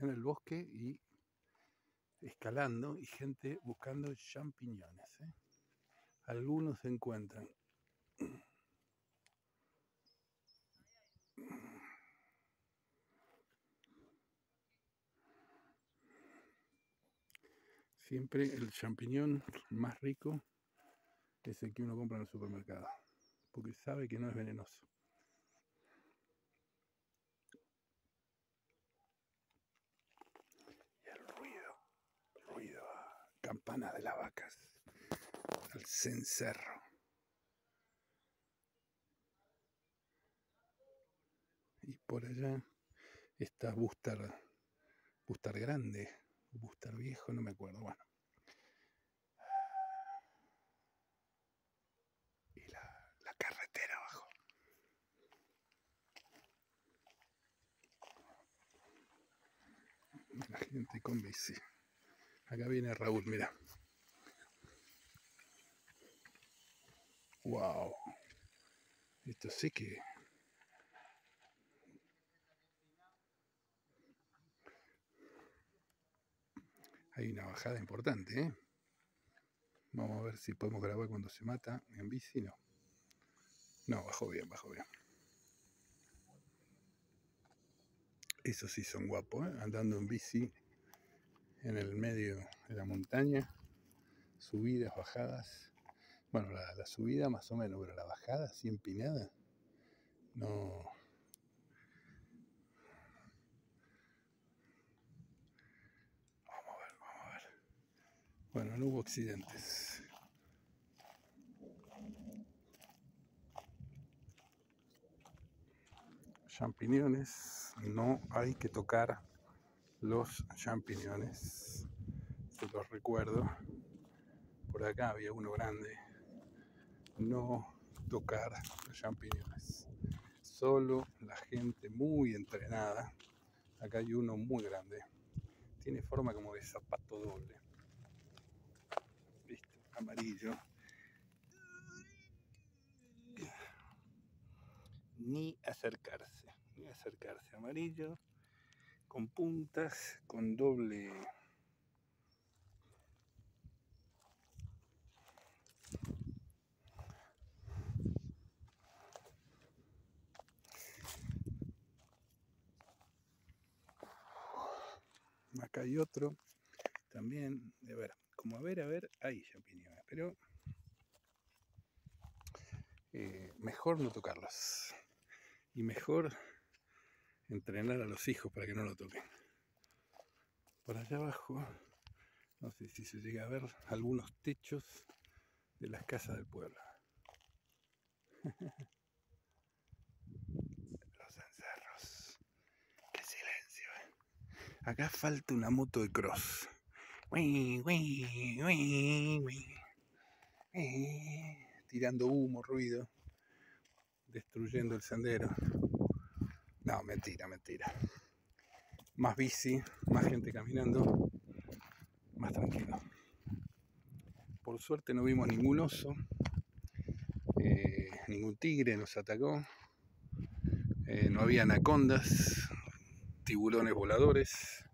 en el bosque y escalando y gente buscando champiñones. ¿eh? Algunos se encuentran. Siempre el champiñón más rico es el que uno compra en el supermercado, porque sabe que no es venenoso. Y el ruido, ruido, campana de las vacas, al cencerro. Y por allá está Bustar, Bustar Grande, Bustar Viejo, no me acuerdo, bueno. Y la, la carretera abajo. La gente con bici. Acá viene Raúl, mira. Wow. Esto sí que Hay una bajada importante, ¿eh? Vamos a ver si podemos grabar cuando se mata en bici. No. No, bajó bien, bajó bien. Esos sí son guapos, ¿eh? andando en bici en el medio de la montaña. Subidas, bajadas. Bueno, la, subida más o menos, pero la bajada así empinada. No, Bueno, no hubo accidentes. Champiñones, no hay que tocar los champiñones. Se los recuerdo. Por acá había uno grande. No tocar los champiñones. Solo la gente muy entrenada. Acá hay uno muy grande. Tiene forma como de zapato doble amarillo. Ni acercarse, ni acercarse. Amarillo, con puntas, con doble... Acá hay otro también, de ver, como a ver, a ver, hay champiñones, pero eh, mejor no tocarlos. Y mejor entrenar a los hijos para que no lo toquen. Por allá abajo, no sé si se llega a ver algunos techos de las casas del pueblo. los encerros. Qué silencio. ¿eh? Acá falta una moto de cross. Tirando humo, ruido, destruyendo el sendero. No, mentira, mentira. Más bici, más gente caminando, más tranquilo. Por suerte no vimos ningún oso, eh, ningún tigre nos atacó, eh, no había anacondas, tiburones voladores,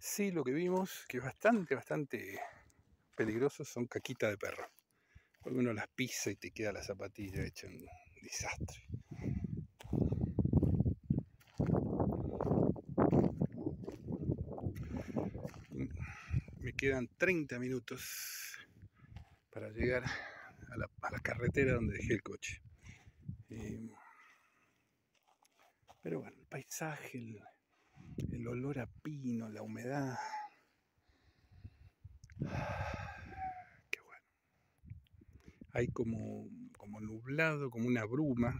sí lo que vimos, que es bastante, bastante peligroso, son caquitas de perro. Porque uno las pisa y te queda la zapatilla hecha un desastre. Me quedan 30 minutos para llegar a la, carretera donde dejé el coche. Pero bueno, el paisaje, el olor a pino, la humedad. Qué bueno. Hay como, como nublado, como una bruma.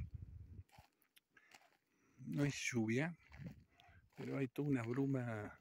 No es lluvia, pero hay toda una bruma